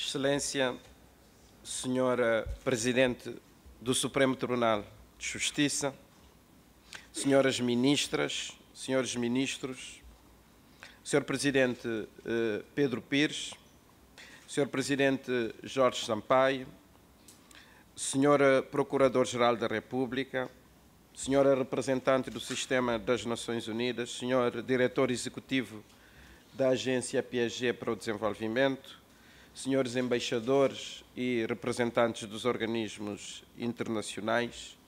Excelência, Senhora Presidente do Supremo Tribunal de Justiça, Senhoras Ministras, Senhores Ministros, Senhor Presidente eh, Pedro Pires, Senhor Presidente Jorge Sampaio, Senhora Procurador-Geral da República, Senhora Representante do Sistema das Nações Unidas, Senhor Diretor Executivo da Agência Piaget para o Desenvolvimento, senhores embaixadores e representantes dos organismos internacionais,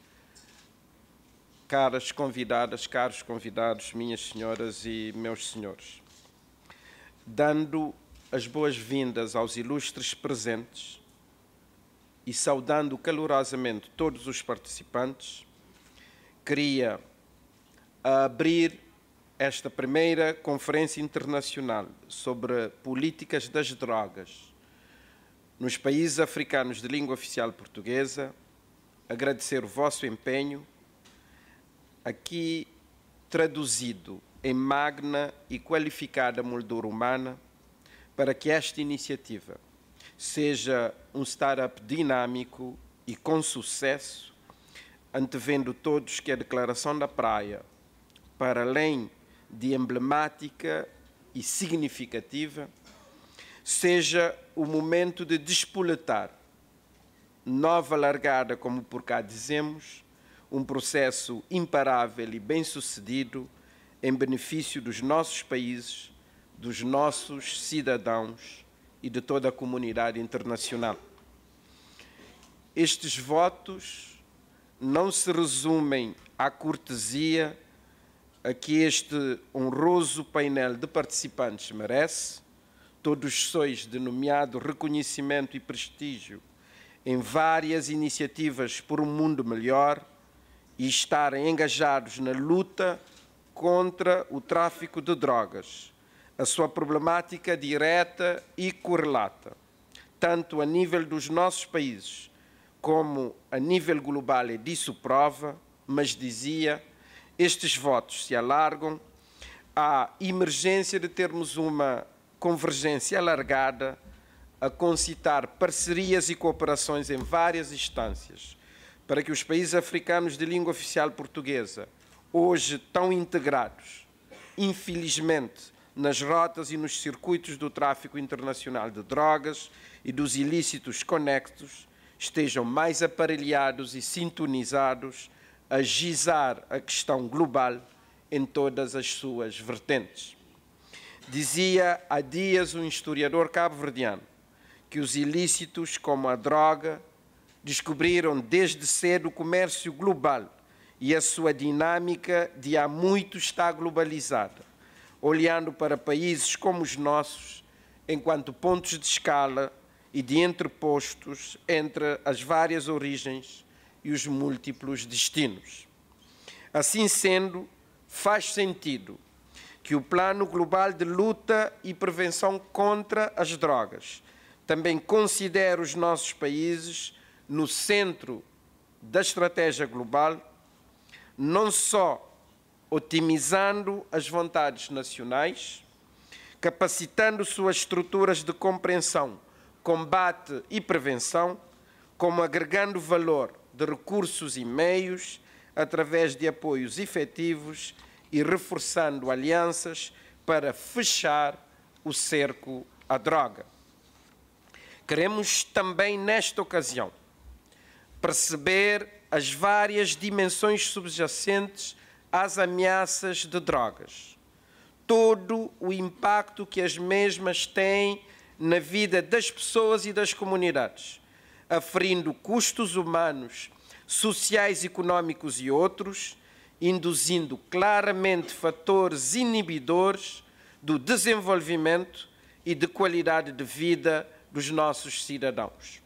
caras convidadas, caros convidados, minhas senhoras e meus senhores, dando as boas-vindas aos ilustres presentes e saudando calorosamente todos os participantes, queria abrir esta primeira conferência internacional sobre políticas das drogas nos países africanos de língua oficial portuguesa, agradecer o vosso empenho, aqui traduzido em magna e qualificada moldura humana, para que esta iniciativa seja um startup dinâmico e com sucesso, antevendo todos que a Declaração da Praia, para além de emblemática e significativa, seja o momento de despoletar, nova largada, como por cá dizemos, um processo imparável e bem-sucedido em benefício dos nossos países, dos nossos cidadãos e de toda a comunidade internacional. Estes votos não se resumem à cortesia a que este honroso painel de participantes merece, Todos sois de nomeado reconhecimento e prestígio em várias iniciativas por um mundo melhor e estarem engajados na luta contra o tráfico de drogas, a sua problemática direta e correlata, tanto a nível dos nossos países como a nível global, e disso prova, mas dizia, estes votos se alargam à emergência de termos uma convergência alargada a concitar parcerias e cooperações em várias instâncias, para que os países africanos de língua oficial portuguesa, hoje tão integrados, infelizmente, nas rotas e nos circuitos do tráfico internacional de drogas e dos ilícitos conectos, estejam mais aparelhados e sintonizados a gizar a questão global em todas as suas vertentes. Dizia há dias um historiador cabo-verdiano que os ilícitos, como a droga, descobriram desde cedo o comércio global e a sua dinâmica de há muito está globalizada, olhando para países como os nossos, enquanto pontos de escala e de entrepostos entre as várias origens e os múltiplos destinos. Assim sendo, faz sentido que o Plano Global de Luta e Prevenção contra as Drogas também considera os nossos países no centro da estratégia global, não só otimizando as vontades nacionais, capacitando suas estruturas de compreensão, combate e prevenção, como agregando valor de recursos e meios através de apoios efetivos e reforçando alianças para fechar o cerco à droga. Queremos também, nesta ocasião, perceber as várias dimensões subjacentes às ameaças de drogas, todo o impacto que as mesmas têm na vida das pessoas e das comunidades, aferindo custos humanos, sociais, económicos e outros, induzindo claramente fatores inibidores do desenvolvimento e de qualidade de vida dos nossos cidadãos.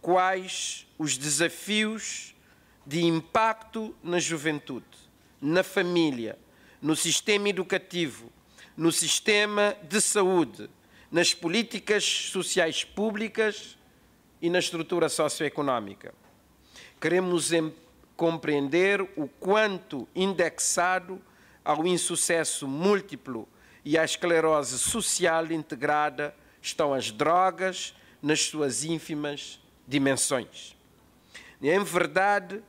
Quais os desafios de impacto na juventude, na família, no sistema educativo, no sistema de saúde, nas políticas sociais públicas e na estrutura socioeconómica. Queremos compreender o quanto indexado ao insucesso múltiplo e à esclerose social integrada estão as drogas nas suas ínfimas dimensões. Em verdade,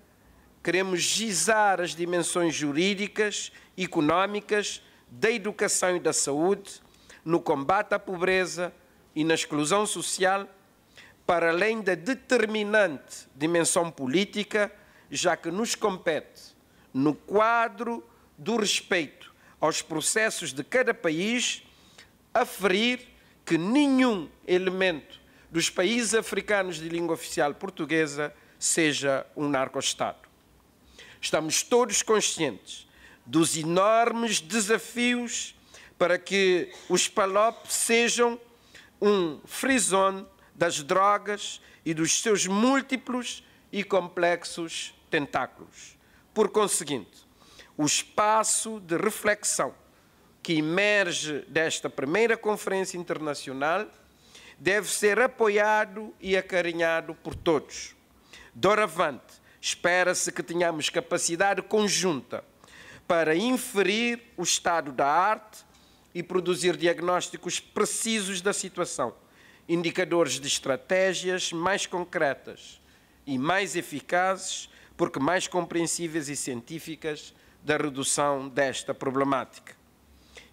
queremos gizar as dimensões jurídicas, económicas, da educação e da saúde, no combate à pobreza e na exclusão social, para além da determinante dimensão política, já que nos compete, no quadro do respeito aos processos de cada país, aferir que nenhum elemento dos países africanos de língua oficial portuguesa seja um narco-estado. Estamos todos conscientes dos enormes desafios para que os PALOP sejam um free zone das drogas e dos seus múltiplos e complexos tentáculos. Por conseguinte, o espaço de reflexão que emerge desta primeira conferência internacional deve ser apoiado e acarinhado por todos. Doravante, espera-se que tenhamos capacidade conjunta para inferir o estado da arte e produzir diagnósticos precisos da situação, indicadores de estratégias mais concretas e mais eficazes, porque mais compreensíveis e científicas, da redução desta problemática.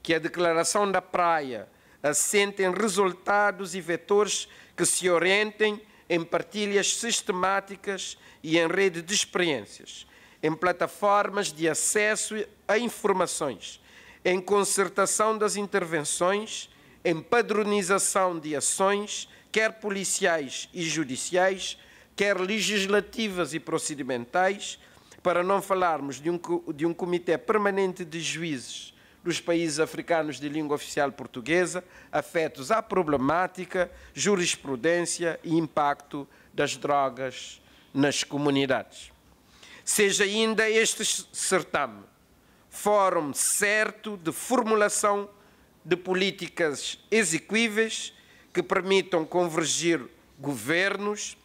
Que a declaração da praia assente em resultados e vetores que se orientem em partilhas sistemáticas e em rede de experiências, em plataformas de acesso a informações, em concertação das intervenções, em padronização de ações, quer policiais e judiciais, quer legislativas e procedimentais, para não falarmos de um, de um comitê permanente de juízes dos países africanos de língua oficial portuguesa, afetos à problemática, jurisprudência e impacto das drogas nas comunidades. Seja ainda este certame fórum certo de formulação de políticas exequíveis que permitam convergir governos,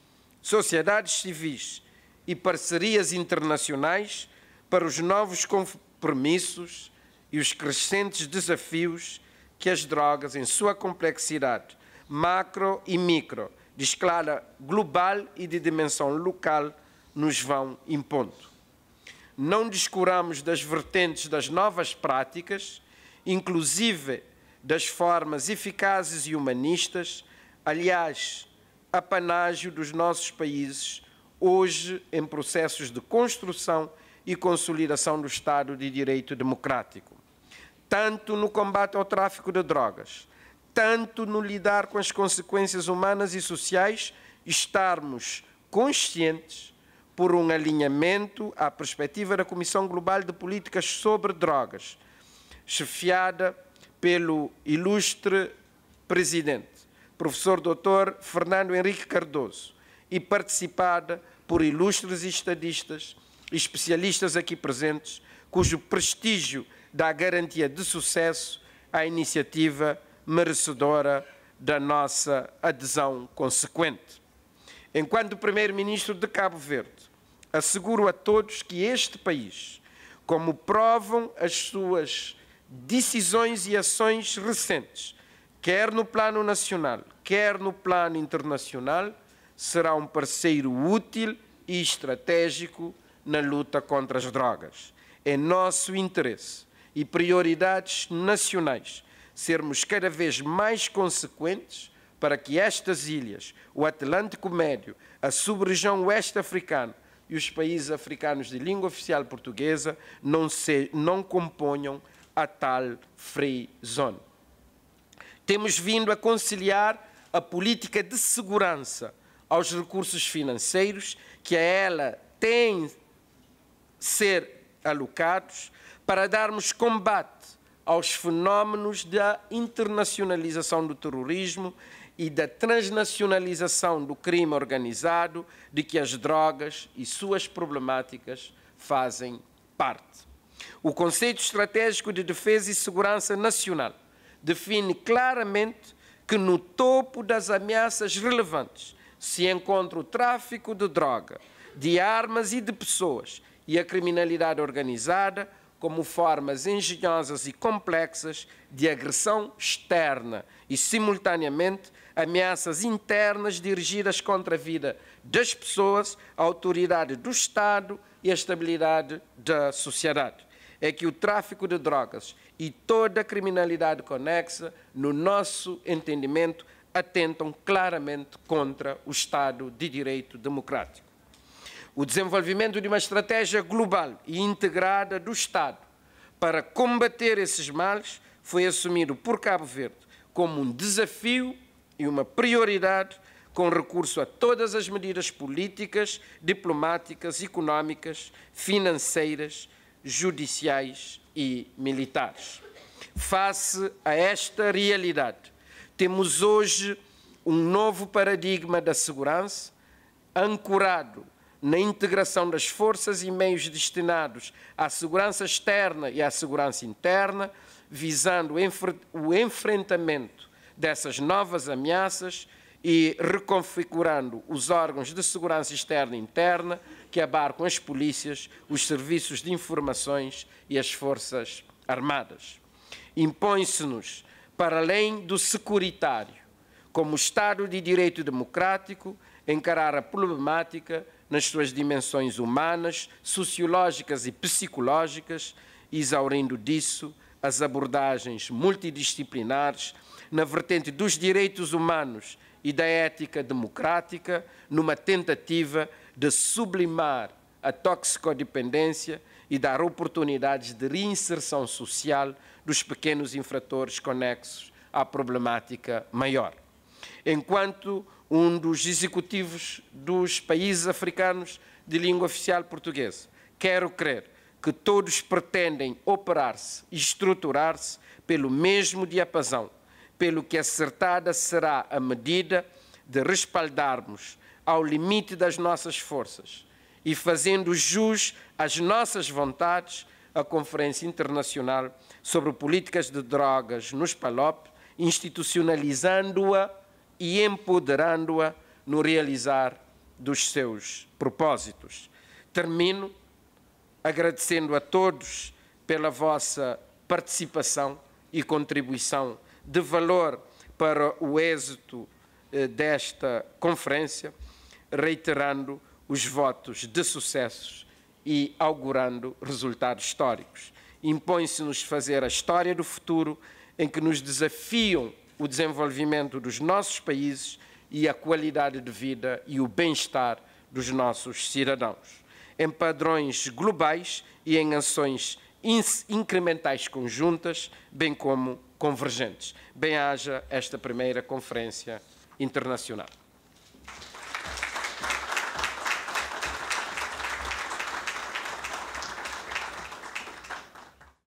sociedades civis e parcerias internacionais para os novos compromissos e os crescentes desafios que as drogas, em sua complexidade macro e micro, de escala global e de dimensão local, nos vão impondo. Não descuramos das vertentes das novas práticas, inclusive das formas eficazes e humanistas, aliás, apanágio dos nossos países, hoje em processos de construção e consolidação do Estado de Direito Democrático. Tanto no combate ao tráfico de drogas, tanto no lidar com as consequências humanas e sociais, estarmos conscientes por um alinhamento à perspectiva da Comissão Global de Políticas sobre Drogas, chefiada pelo ilustre presidente, professor Dr. Fernando Henrique Cardoso, e participada por ilustres estadistas e especialistas aqui presentes, cujo prestígio dá garantia de sucesso à iniciativa merecedora da nossa adesão consequente. Enquanto Primeiro-Ministro de Cabo Verde, asseguro a todos que este país, como provam as suas decisões e ações recentes, quer no plano nacional, quer no plano internacional, será um parceiro útil e estratégico na luta contra as drogas. É nosso interesse e prioridades nacionais, sermos cada vez mais consequentes para que estas ilhas, o Atlântico Médio, a sub-região oeste africana e os países africanos de língua oficial portuguesa não, se, não componham a tal free zone. Temos vindo a conciliar a política de segurança aos recursos financeiros que a ela têm ser alocados para darmos combate aos fenómenos da internacionalização do terrorismo e da transnacionalização do crime organizado de que as drogas e suas problemáticas fazem parte. O conceito estratégico de defesa e segurança nacional define claramente que no topo das ameaças relevantes se encontra o tráfico de droga, de armas e de pessoas e a criminalidade organizada, como formas engenhosas e complexas de agressão externa e, simultaneamente, ameaças internas dirigidas contra a vida das pessoas, a autoridade do Estado e a estabilidade da sociedade. É que o tráfico de drogas e toda a criminalidade conexa, no nosso entendimento, atentam claramente contra o Estado de Direito Democrático. O desenvolvimento de uma estratégia global e integrada do Estado para combater esses males foi assumido por Cabo Verde como um desafio e uma prioridade com recurso a todas as medidas políticas, diplomáticas, económicas, financeiras, judiciais e militares. Face a esta realidade, temos hoje um novo paradigma da segurança ancorado na integração das forças e meios destinados à segurança externa e à segurança interna, visando o enfrentamento dessas novas ameaças e reconfigurando os órgãos de segurança externa e interna que abarcam as polícias, os serviços de informações e as forças armadas. Impõe-se-nos, para além do securitário, como Estado de Direito Democrático, encarar a problemática nas suas dimensões humanas, sociológicas e psicológicas, exaurindo disso as abordagens multidisciplinares na vertente dos direitos humanos e da ética democrática, numa tentativa de sublimar a toxicodependência e dar oportunidades de reinserção social dos pequenos infratores conexos à problemática maior. Enquanto um dos executivos dos países africanos de língua oficial portuguesa, quero crer que todos pretendem operar-se e estruturar-se pelo mesmo diapasão pelo que acertada será a medida de respaldarmos ao limite das nossas forças e fazendo jus às nossas vontades a Conferência Internacional sobre Políticas de Drogas nos PALOP, institucionalizando-a e empoderando-a no realizar dos seus propósitos. Termino agradecendo a todos pela vossa participação e contribuição de valor para o êxito eh, desta conferência, reiterando os votos de sucessos e augurando resultados históricos. Impõe-se-nos fazer a história do futuro em que nos desafiam o desenvolvimento dos nossos países e a qualidade de vida e o bem-estar dos nossos cidadãos, em padrões globais e em ações incrementais conjuntas, bem como convergentes. Bem-haja esta primeira conferência internacional.